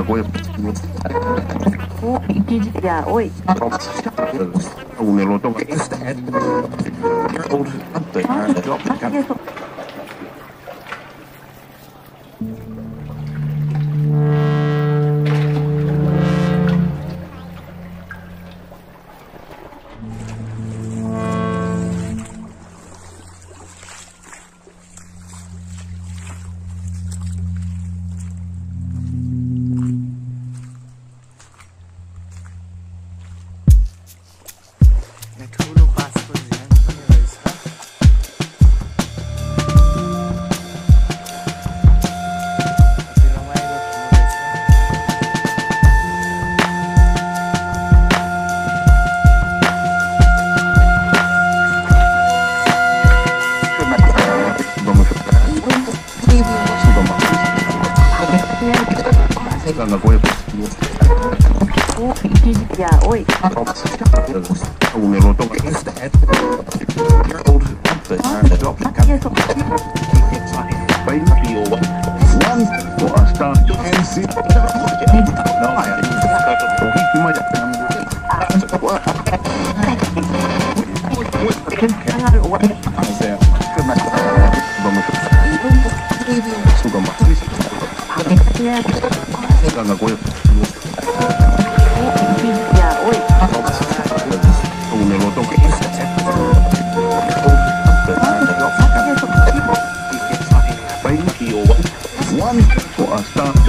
na goia. Oi. Ah, tá tá o Nelotão. на кое Yeah. 時間がご用明日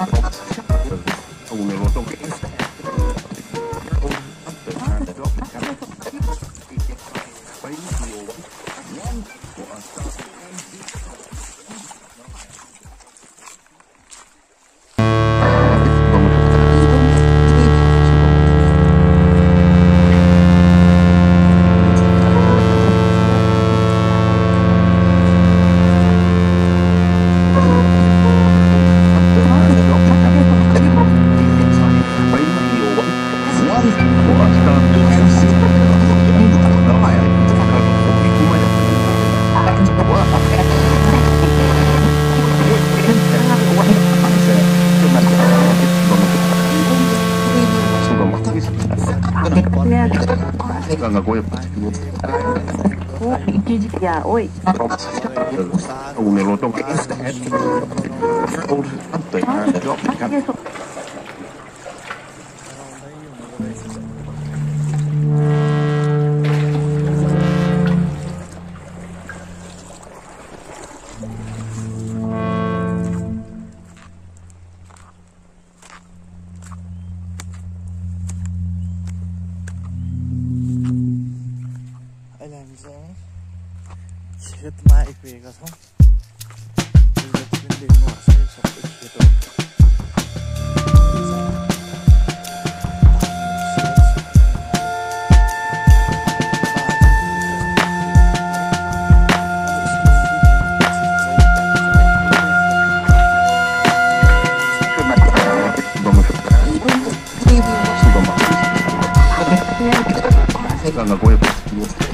Oh, we're going to go. Tá na goia, pô. Oi. O melão tão grande. É. Shit mig ikke virker, så. Det er lidt lidt nu, så jeg så ikke shit op. Thank you.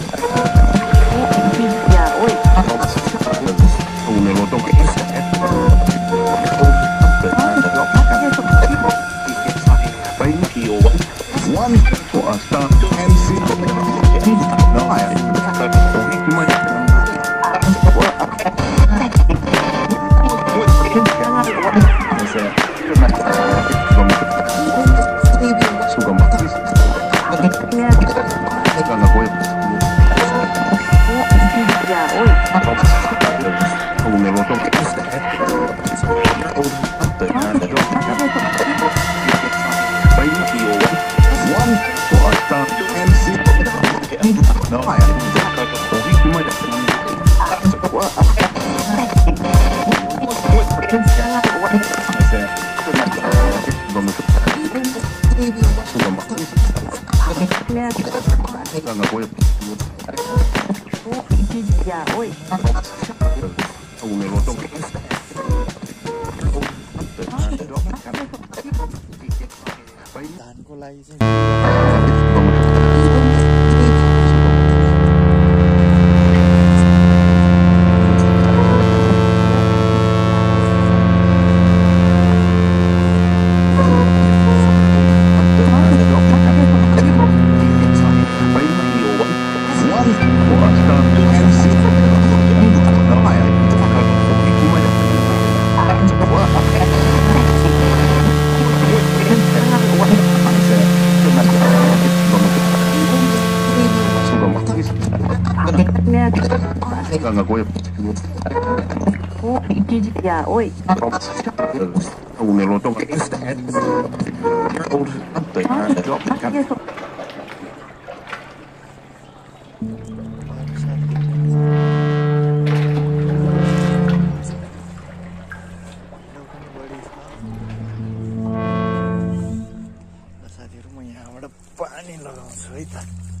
我来一句。DDPR8. O Neloton पानी लगाउँछु है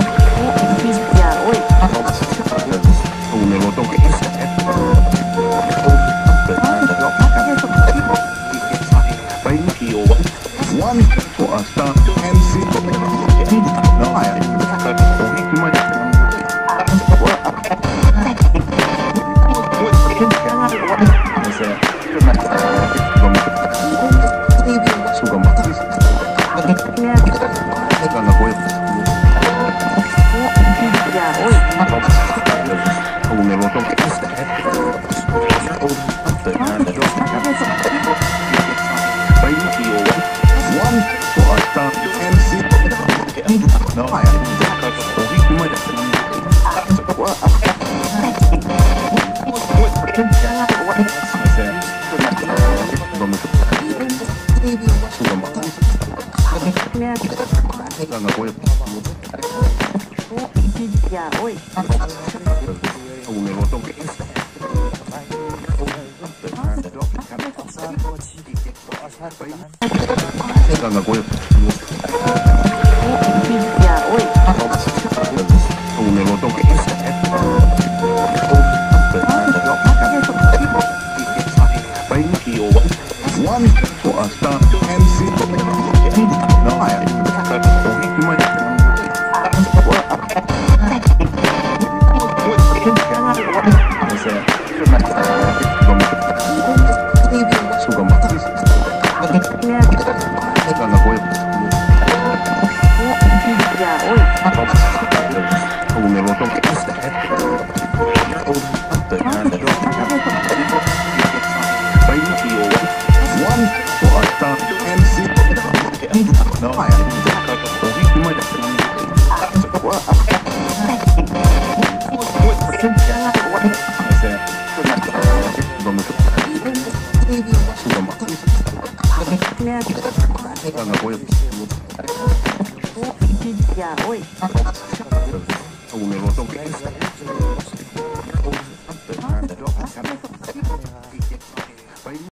Dann der Golf. 多い。